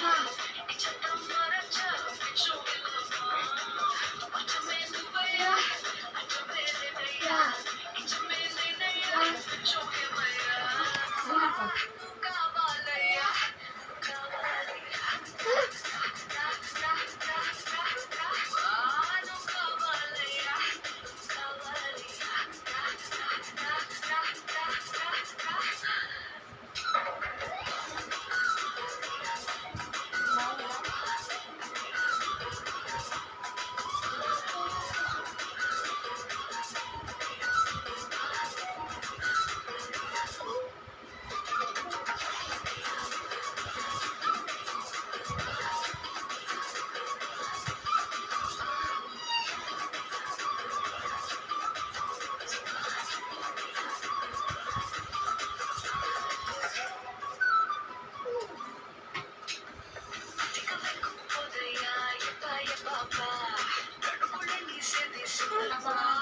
time Ang mga